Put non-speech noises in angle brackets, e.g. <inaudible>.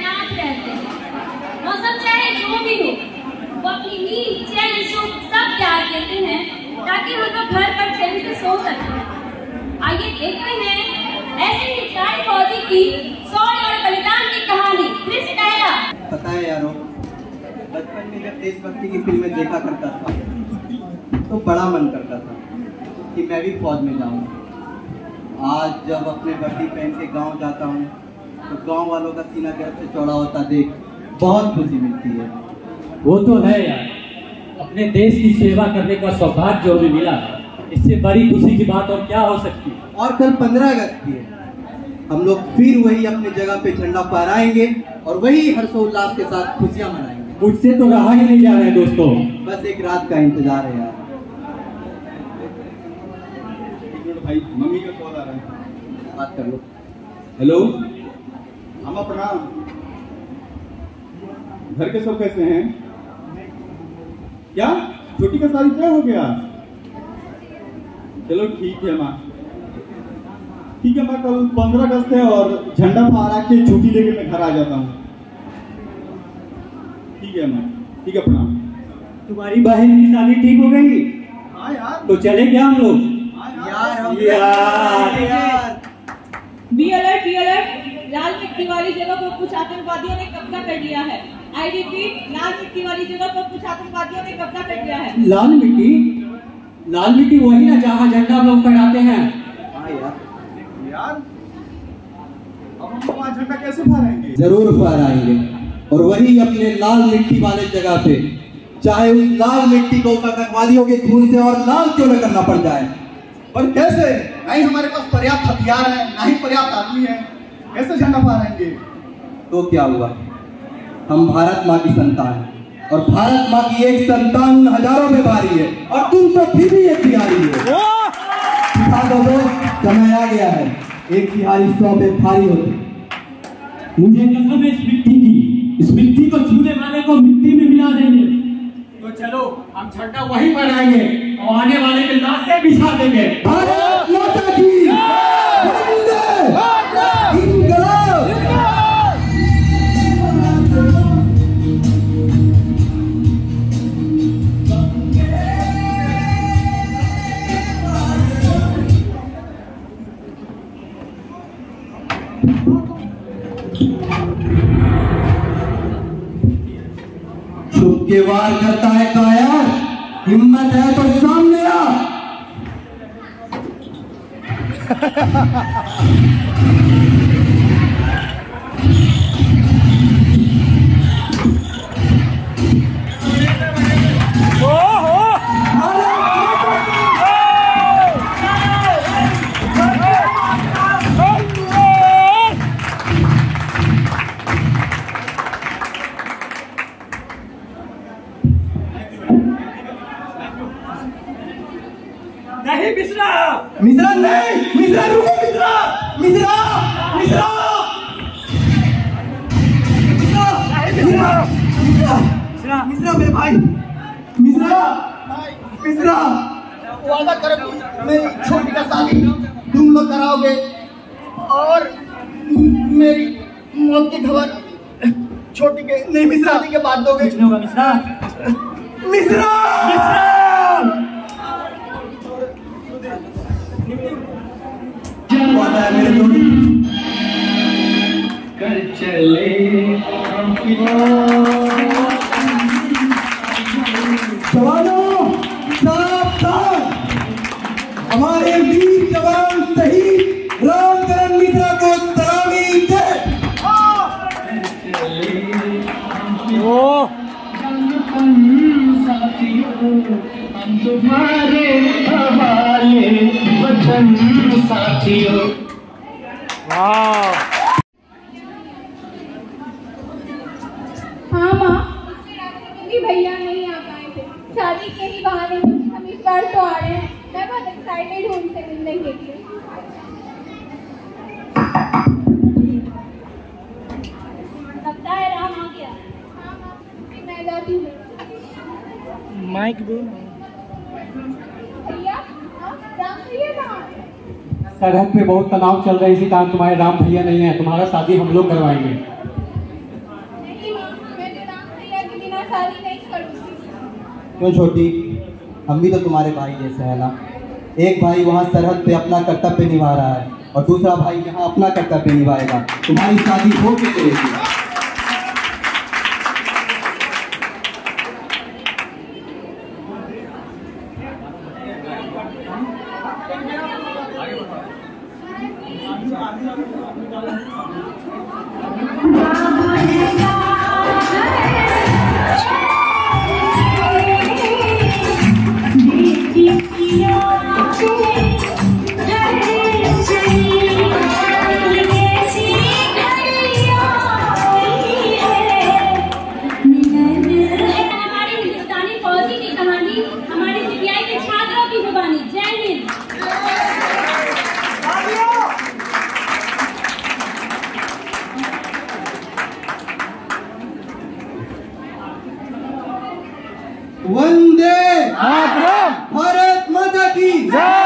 तैनात रहते हैं। मौसम चाहे जो भी हो, वो अपनी नींद चैन सुख, सब त्याग देते हैं, ताकि हम लोग घर पर चैन से सो सकें। आइए देखते हैं, ऐसे चाय फौजी की शौर्य और बलिदान की कहानी। कृष्ण डायरा पता है यारो, बचपन में जब देशभक्ति की फ़िल्में देखा करता था तो बड़ा मन करता था कि मैं भी फौज में जाऊँ। आज जब अपने वर्दी पहन के गाँव जाता हूँ तो गाँव वालों का सीना गर्व से चौड़ा होता देख बहुत खुशी मिलती है। वो तो है यार। अपने देश की सेवा करने का सौभाग्य जो हमें मिला इससे बड़ी खुशी की बात और क्या हो सकती है? और कल पंद्रह अगस्त की है। हम लोग फिर वही अपने जगह पे झंडा फहराएँगे और वही हर्षोल्लास के साथ खुशियाँ मनाएँगे। मुझसे तो रहा ही नहीं जा रहे दोस्तों। बस एक रात का इंतज़ार है यार। भाई मम्मी का कॉल आ रहा है। बात कर लो। हेलो अम्मा प्रणाम घर के सब कैसे हैं? क्या? छोटी का शादी क्या हो गया। चलो ठीक है माँ। ठीक है माँ कल पंद्रह अगस्त है और झंडा फहरा के छुट्टी लेके मैं घर आ जाता हूँ। ठीक है माँ। ठीक है प्रणाम। तुम्हारी बहन की शादी ठीक हो गई? हाँ यार। तो चले क्या हम लोग? यार। हम यार। यार बी अलर्ट बी अलर्ट लाल मिट्टी वाली जगह पर कुछ आतंकवादियों ने कब्जा कर लिया है। आई रिपीट लाल मिट्टी वाली जगह पर कुछ आतंकवादियों ने कब्जा कर लिया है। लाल मिट्टी? लाल मिट्टी वही ना जहाँ झंडा हम लोग फहराते हैं। हाँ यार। यार अब हम लोग वहाँ झंडा कैसे फहराएँगे? ज़रूर फहराएँगे। और वही अपने लाल मिट्टी वाले जगह पे चाहे उस लाल मिट्टी को आतंकवादियों के खून से और लाल क्यों न करना पड़ जाए। पर कैसे? ना ही हमारे पास पर्याप्त हथियार है ना ही पर्याप्त आदमी है। कैसे झंडा फहराएँगे। तो क्या हुआ? हम भारत माँ की संतान। हैं और भारत माँ की एक संतान उन हज़ारों में भारी है। और तुम तो फिर भी एक बिहारी हो। तो समय आ गया है। एक बिहारी सौ पे भारी होते। मुझे कसम है इस मिट्टी की इस मिट्टी को छूने वाले को मिट्टी में मिला देंगे। तो चलो हम झंडा वहीं फहराएँगे और आने वाले के लाशें बिछा देंगे। भारत! छुप के वार करता है कायर। हिम्मत है तो सामने आ <laughs> नहीं बिसरा मिश्रा नहीं मिश्रा रुको मिश्रा। मिश्रा मिश्रा। मिश्रा मिश्रा मिश्रा। मेरे भाई। मिश्रा मिश्रा। वादा करो मेरी छोटी का शादी तुम लोग कराओगे और मेरी मौत की खबर छोटी के नहीं मिश्रा। के बाद दोगे। मिश्रा। मिश्रा। वादा है मेरे जोड़ी कर चले जवानों सावधान हमारे वीर जवान शहीद रामकरण मिश्रा को सलामी दे तुम्हारे हवाले वतन साथियों। हाँ माँ। कि भैया नहीं आ पाए थे। शादी के ही बहाने हम इस बार तो आ रहे हैं। मैं बहुत एक्साइटेड हूँ उनसे मिलने के लिए। लगता है राम आ गया। हाँ माँ मैं जाती हूँ। माइक दो। सरहद पे बहुत तनाव चल रहा है, इसी कारण तुम्हारे राम भैया नहीं है। तुम्हारा शादी हम लोग करवाएँगे। क्यों छोटी? हम भी तो तुम्हारे भाई जैसे है ना। एक भाई वहाँ सरहद पे अपना कर्तव्य निभा रहा है और दूसरा भाई यहाँ अपना कर्तव्य निभाएगा। तुम्हारी शादी हो चुकी चलेगी वंदे भारत माता की जय।